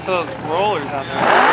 top of those rollers outside.